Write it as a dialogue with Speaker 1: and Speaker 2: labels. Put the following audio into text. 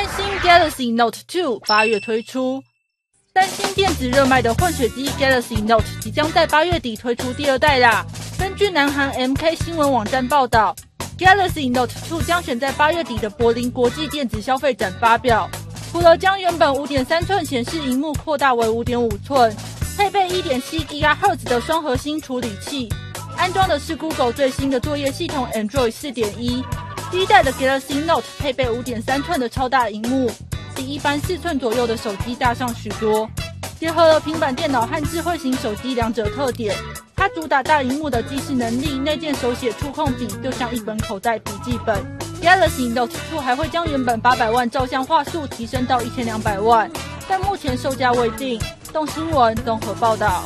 Speaker 1: 三星 Galaxy Note 2八月推出。三星电子热卖的混血机 Galaxy Note 即将在八月底推出第二代啦。根据南韩 MK 新闻网站报道，Galaxy Note 2将选在八月底的柏林国际电子消费展发表。除了将原本五点三寸显示荧幕扩大为五点五寸，配备一点七 GHz 的双核心处理器，安装的是 Google 最新的作业系统 Android 四点一。第一代的 Galaxy Note 配备五点三寸的超大荧幕，比一般四寸左右的手机大上许多。结合了平板电脑和智慧型手机两者特点，它主打大荧幕的记事能力，内建手写触控笔就像一本口袋笔记本。Galaxy Note 2还会将原本八百万照相画素提升到一千两百万，但目前售价未定。动新闻综合报道。